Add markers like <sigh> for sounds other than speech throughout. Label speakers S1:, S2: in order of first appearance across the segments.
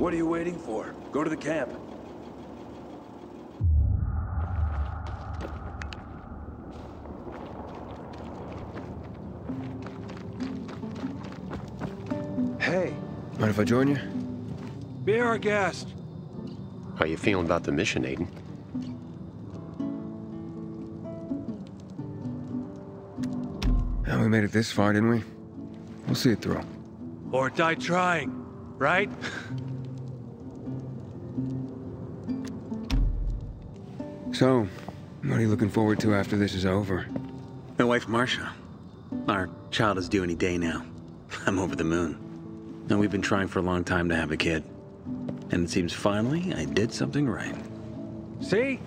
S1: What are you waiting for? Go to the camp.
S2: Hey,
S3: Mind if I join you?
S2: be our guest.
S4: How you feeling about the mission, Aiden?
S3: Well, we made it this far, didn't we? We'll see it through.
S2: Or die trying, right? <laughs>
S3: So, what are you looking forward to after this is over?
S5: My wife, Marcia. Our child is due any day now. <laughs> I'm over the moon. And we've been trying for a long time to have a kid. And it seems finally I did something right.
S2: See?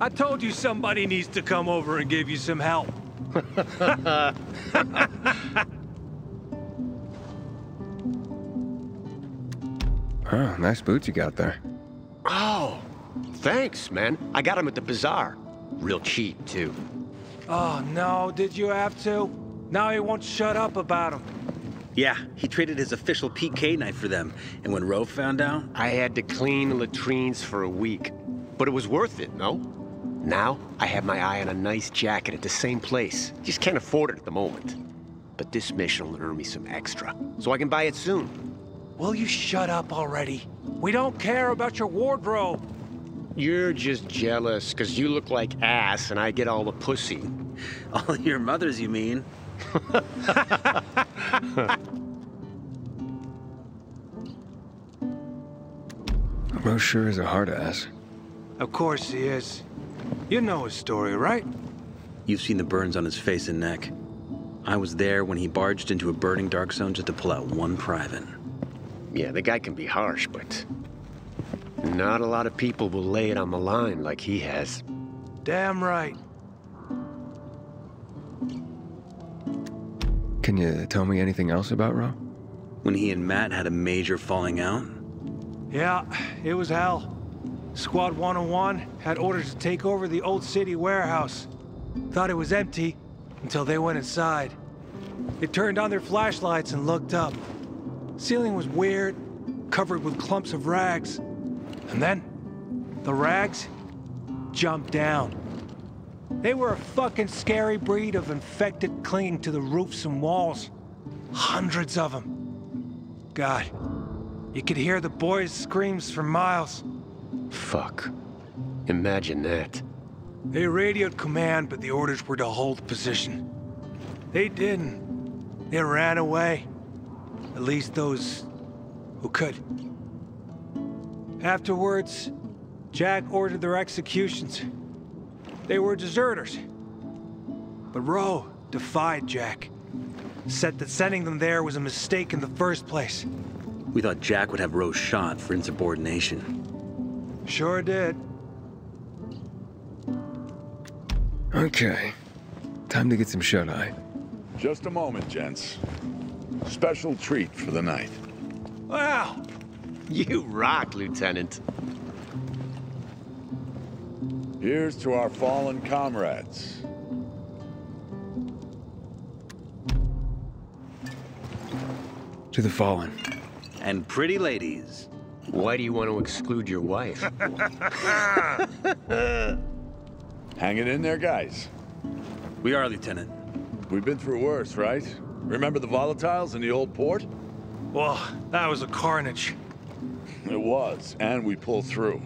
S2: I told you somebody needs to come over and give you some help. <laughs>
S3: Oh, nice boots you got there.
S4: Oh, thanks, man. I got them at the bazaar. Real cheap, too.
S2: Oh no, did you have to? Now he won't shut up about him.
S5: Yeah, he traded his official PK knife for them. And when Rowe found out,
S4: I had to clean the latrines for a week. But it was worth it, no? Now, I have my eye on a nice jacket at the same place. Just can't afford it at the moment. But this mission will earn me some extra, so I can buy it soon.
S2: Will you shut up already? We don't care about your wardrobe.
S4: You're just jealous, because you look like ass and I get all the pussy. <laughs>
S5: all your mothers, you mean? <laughs>
S3: Rose sure is a hard ass.
S2: Of course he is. You know his story, right?
S5: You've seen the burns on his face and neck. I was there when he barged into a burning dark zone just to pull out one private.
S4: Yeah, the guy can be harsh, but... Not a lot of people will lay it on the line like he has.
S2: Damn right.
S3: Can you tell me anything else about Rowe?
S5: When he and Matt had a major falling out,
S2: Yeah, it was hell. Squad 101 had orders to take over the old city warehouse. Thought it was empty until they went inside. They turned on their flashlights and looked up. Ceiling was weird, covered with clumps of rags. And then, the rags jumped down. They were a fucking scary breed of infected clinging to the roofs and walls. Hundreds of them. God, you could hear the boys' screams for miles.
S4: Fuck. Imagine that.
S2: They radioed command, but the orders were to hold position. They didn't. They ran away. At least those who could. Afterwards, Jack ordered their executions. They were deserters. But Rowe defied Jack. Said that sending them there was a mistake in the first place.
S5: we thought Jack would have Rose shot for insubordination.
S2: Sure did.
S3: Okay. Time to get some shut-eye.
S6: Just a moment, gents. Special treat for the night.
S2: Wow, <laughs>
S4: You rock, Lieutenant.
S6: Here's to our fallen comrades.
S3: To the fallen.
S5: And pretty ladies.
S4: Why do you want to exclude your wife? <laughs>
S6: Hang it in there, guys.
S5: We are, Lieutenant.
S6: We've been through worse, right? Remember the volatiles in the old port?
S2: well, that was a carnage.
S6: It was, and we pulled through.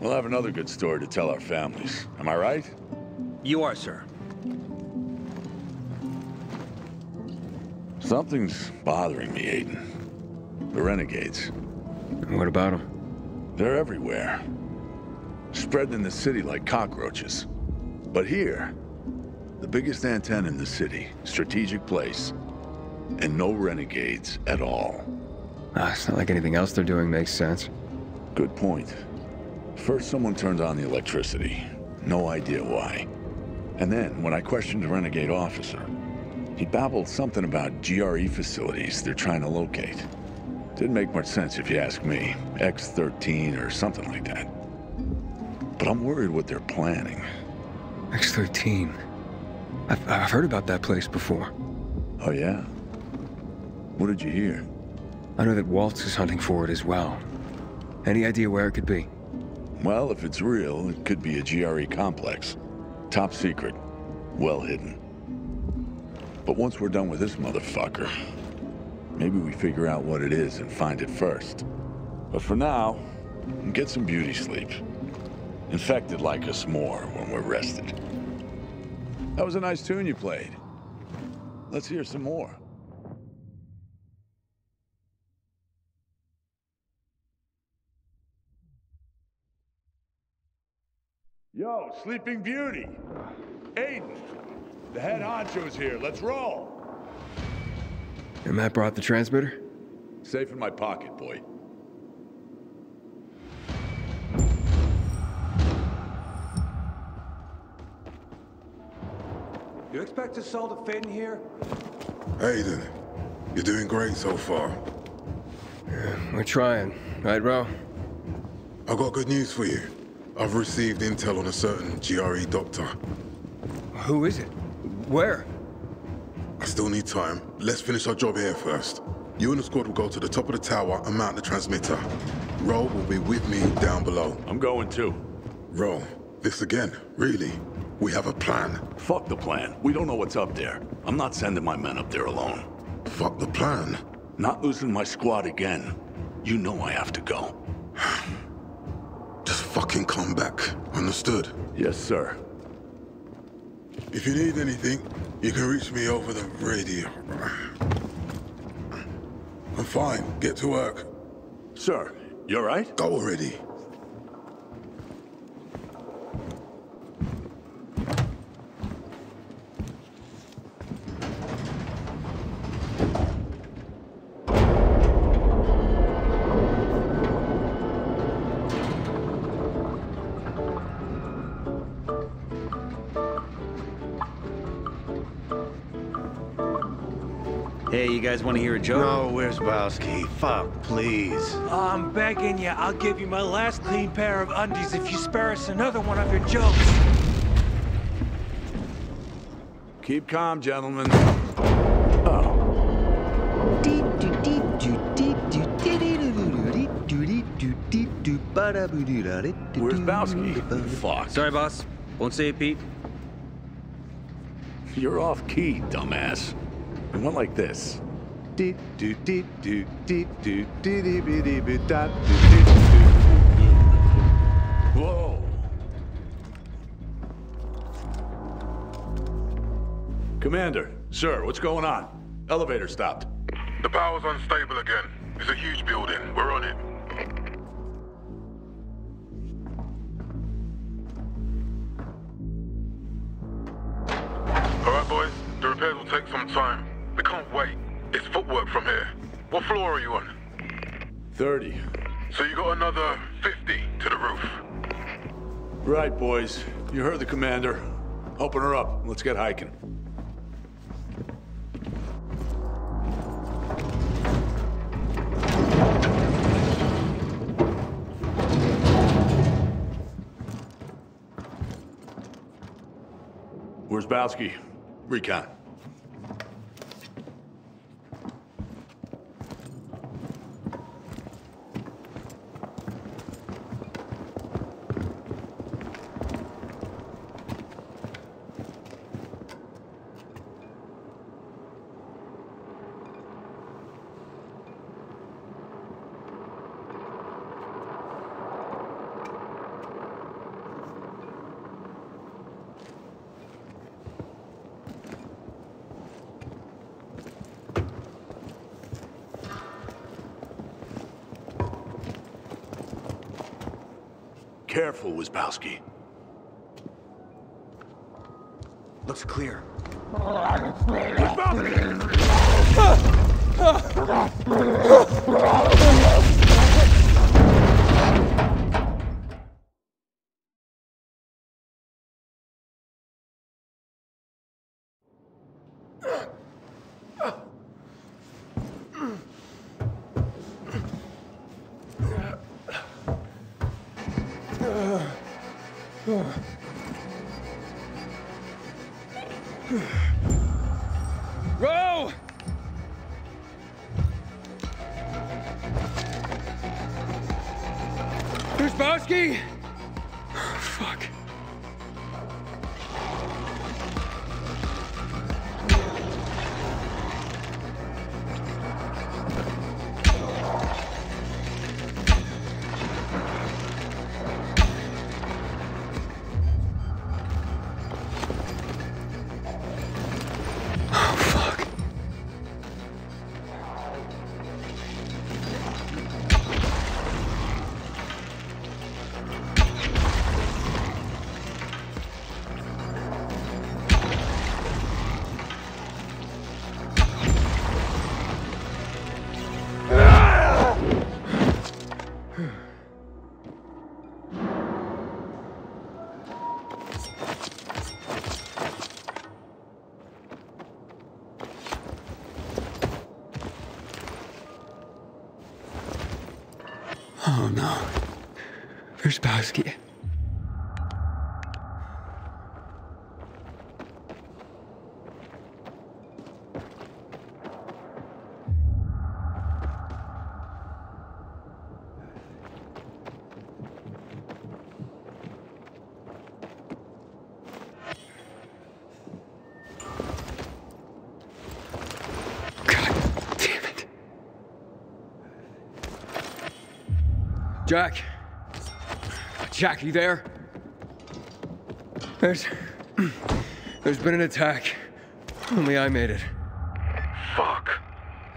S6: We'll have another good story to tell our families. Am I right?
S5: You are, sir.
S6: Something's bothering me, Aiden. The renegades.
S3: What about them?
S6: They're everywhere. Spread in the city like cockroaches. But here, the biggest antenna in the city, strategic place, and no renegades at all.
S3: Ah, it's not like anything else they're doing makes sense.
S6: Good point. First, someone turned on the electricity. No idea why. And then, when I questioned the renegade officer, he babbled something about GRE facilities they're trying to locate. Didn't make much sense if you ask me. X-13 or something like that. But I'm worried what they're planning.
S3: X-13. I've, I've heard about that place before.
S6: Oh, yeah? What did you hear?
S3: I know that Waltz is hunting for it as well. Any idea where it could be?
S6: Well, if it's real, it could be a GRE complex. Top secret. Well hidden. But once we're done with this motherfucker, maybe we figure out what it is and find it first. But for now, get some beauty sleep. Infected like us more when we're rested. That was a nice tune you played. Let's hear some more. Yo, Sleeping Beauty! Aiden! The head honcho's here. Let's roll!
S3: And Matt brought the transmitter?
S6: Safe in my pocket, boy.
S2: You expect us all to fit in here?
S7: Aiden, you're doing great so far.
S3: Yeah, We're trying. Right, Rowe?
S7: I got good news for you. I've received intel on a certain GRE doctor.
S3: Who is it? Where?
S7: I still need time. Let's finish our job here first. You and the squad will go to the top of the tower and mount the transmitter. Rowe will be with me down below.
S6: I'm going too.
S7: Rowe, this again, really? We have a plan.
S6: Fuck the plan. We don't know what's up there. I'm not sending my men up there alone.
S7: Fuck the plan.
S6: Not losing my squad again. You know I have to go.
S7: Fucking come back. Understood?
S6: Yes, sir.
S7: If you need anything, you can reach me over the radio. I'm fine. Get to work.
S6: Sir, you all right?
S7: Go already.
S5: Guys want to hear a joke?
S4: No, where's Bowski? Fuck, please.
S2: I'm begging you. I'll give you my last clean pair of undies if you spare us another one of your jokes.
S6: Keep calm, gentlemen. Oh, where's Bowski? Fuck.
S5: Sorry, boss. Won't say it, Pete.
S6: You're off key, dumbass. It went like this. Whoa. Commander, sir, what's going on? Elevator stopped.
S7: The power's unstable again. It's a huge building. We're on it.
S6: 30.
S7: So you got another 50 to the roof.
S6: Right, boys. You heard the commander. Open her up. Let's get hiking. Where's Bowski? Recon. Careful, Wisbowski.
S2: Looks clear.
S3: Rowe! Oh no. Versbowski. God damn it. Jack. Jack, you there? There's. There's been an attack. Only I made it.
S8: Fuck.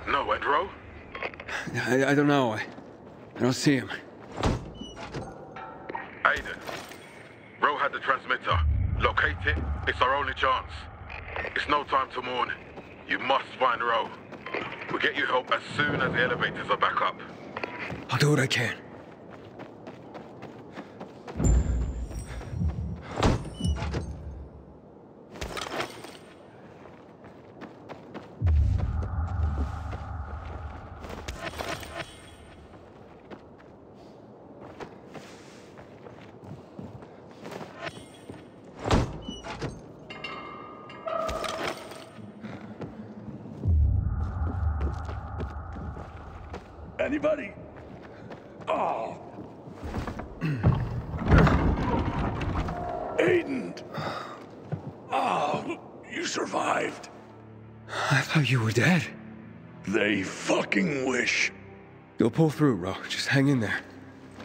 S8: No, Edro?
S3: I, I don't know. I, I don't see him.
S8: Aiden. Rowe had the transmitter. Locate it. It's our only chance. It's no time to mourn. You must find Rowe. We'll get you help as soon as the elevators are back up.
S3: I'll do what I can.
S6: Anybody? Oh. <clears throat> Aiden. Oh, you survived.
S3: I thought you were dead.
S6: They fucking wish.
S3: You'll pull through, Rowe. Just hang in there.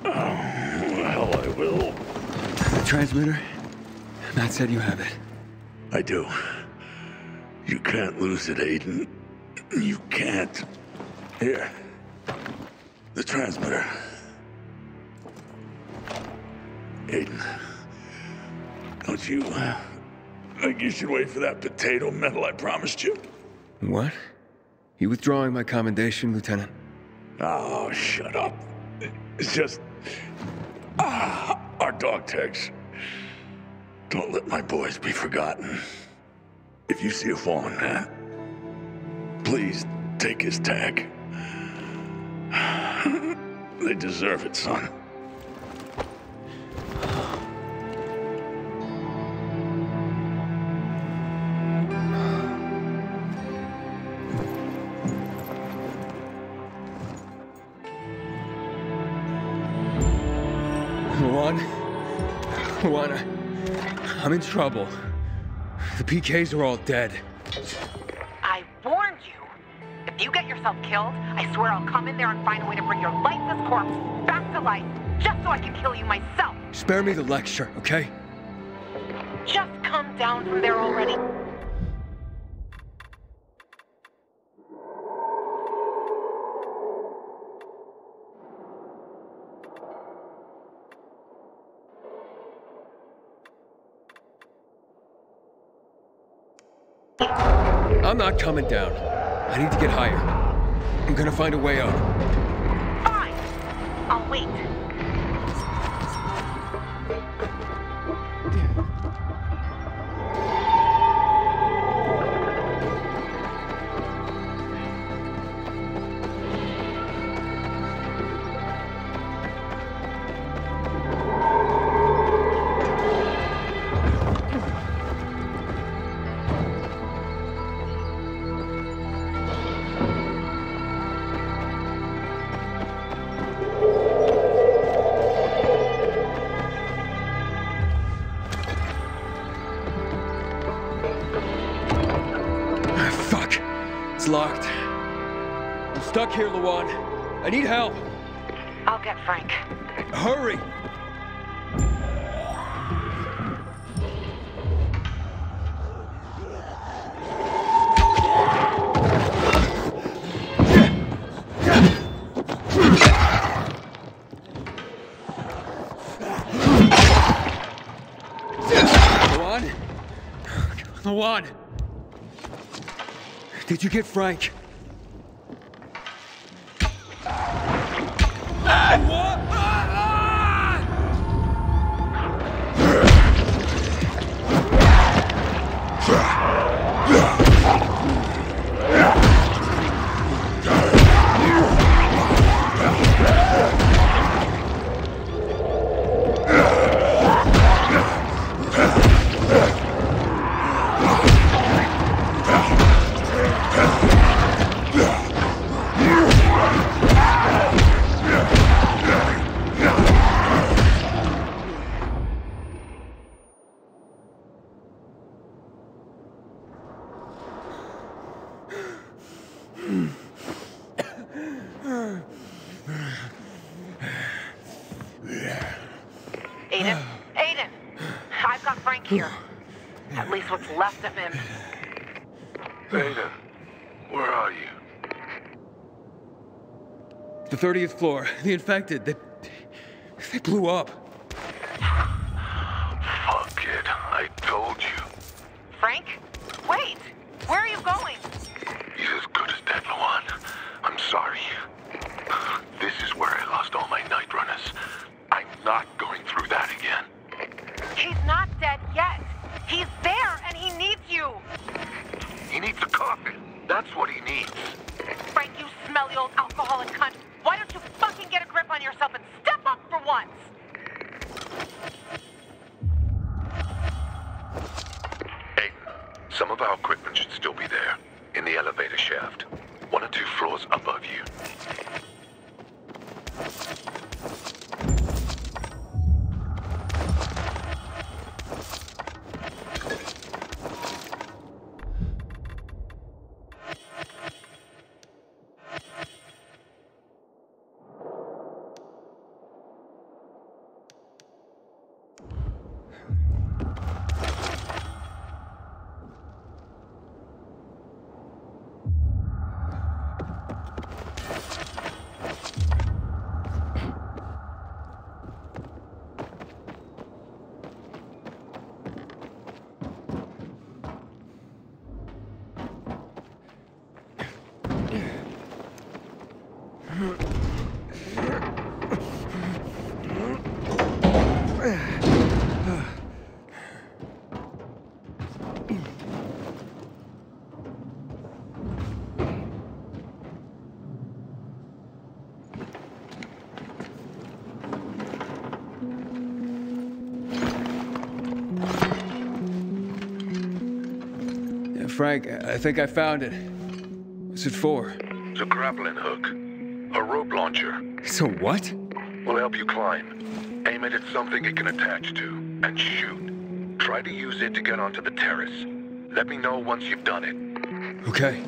S6: Oh, Well, I will.
S3: The transmitter? Matt said you have it.
S6: I do. You can't lose it, Aiden. You can't. Here. The transmitter. Aiden. Don't you uh, think you should wait for that potato medal I promised you?
S3: What? You withdrawing my commendation, Lieutenant?
S6: Oh, shut up. It's just. Ah, our dog tags. Don't let my boys be forgotten. If you see a fallen man, please take his tag. <laughs> they deserve it, son.
S3: Lawan? Lawan, I- I'm in trouble. The PKs are all dead.
S9: Yourself killed, I swear I'll come in there and find a way to bring your lifeless corpse back to life, just so I can kill you myself.
S3: Spare me the lecture, okay?
S9: Just come down from there already.
S3: I'm not coming down. I need to get higher. I'm gonna find a way out. Stuck here, Lawan. I need help.
S9: I'll get Frank.
S3: Hurry! Lawan? Lawan! Did you get Frank? 30th floor. The infected. They, they blew up.
S8: Fuck it, I told you.
S9: Frank? Wait! Where are you going?
S8: He's as good as dead, Lawan. I'm sorry. This is where I lost all my night runners. I'm not going through that again.
S9: He's not dead yet. He's there and he needs you.
S8: He needs a coffin. That's what he needs.
S9: Frank, you smelly old alcoholic cunt.
S8: Of our equipment should still be there. In the elevator shaft. One or two floors
S3: Frank, I think I found it. What's it for?
S8: It's a grappling hook. A rope launcher.
S3: So what?
S8: Will help you climb. Aim it at something it can attach to, and shoot. Try to use it to get onto the terrace. Let me know once you've done it.
S3: Okay.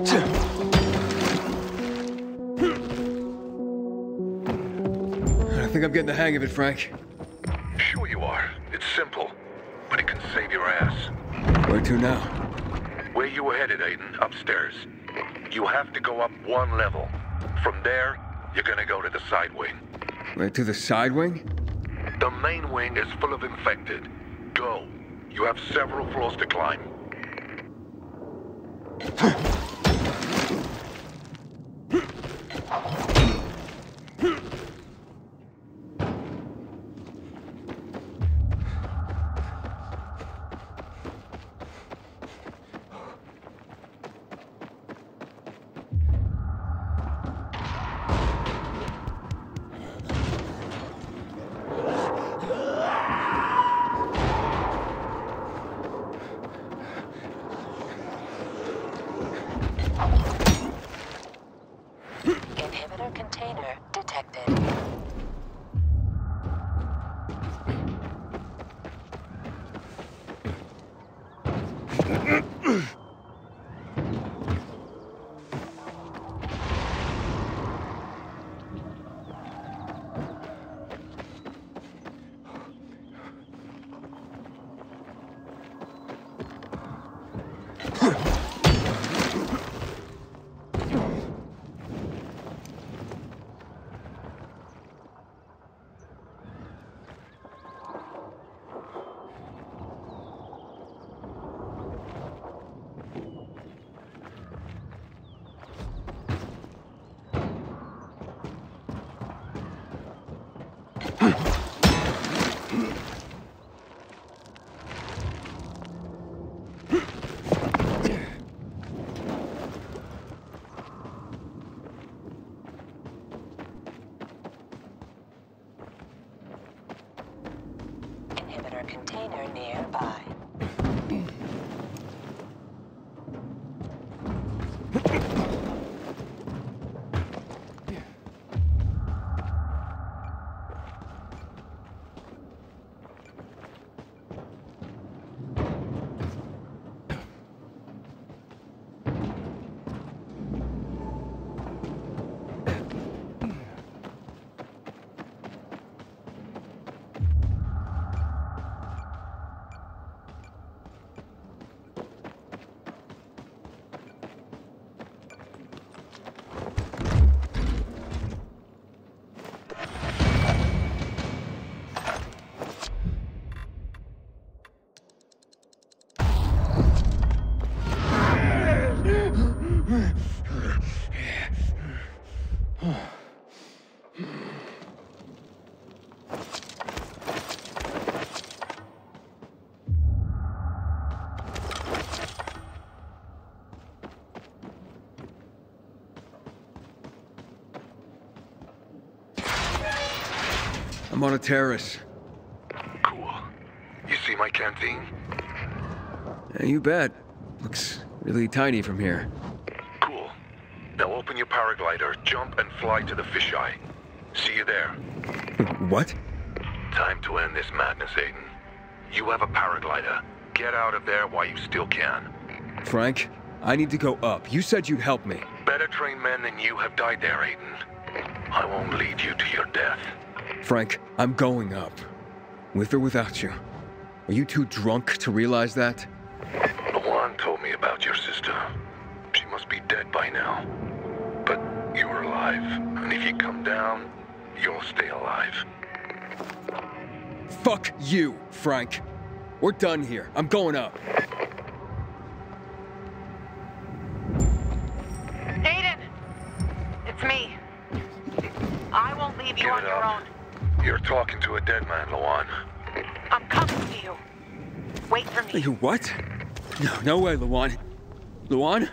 S3: I think I'm getting the hang of it, Frank.
S8: Sure you are. It's simple, but it can save your ass.
S3: Where to now?
S8: Where you were headed, Aiden, upstairs. You have to go up one level. From there, you're gonna go to the side wing.
S3: To the side wing?
S8: The main wing is full of infected. Go. You have several floors to climb. <laughs>
S3: I'm on a terrace.
S8: Cool. You see my canteen?
S3: Yeah, you bet. Looks really tiny from here.
S8: Cool. Now open your paraglider, jump and fly to the fisheye. See you there. <laughs>
S3: What?
S8: Time to end this madness, Aiden. You have a paraglider. Get out of there while you still can.
S3: Frank, I need to go up. You said you'd help me.
S8: Better trained men than you have died there, Aiden. I won't lead you to your death.
S3: Frank, I'm going up. With or without you. Are you too drunk to realize that?
S8: Lawan told me about your sister. She must be dead by now. But you're alive, and if you come down, you'll stay alive.
S3: Fuck you, Frank. We're done here. I'm going up.
S8: You're talking to a dead man, Lawan.
S9: I'm coming to you. Wait for me.
S3: You what? No, no way, Lawan. Lawan?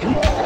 S2: Come on!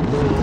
S2: Lord.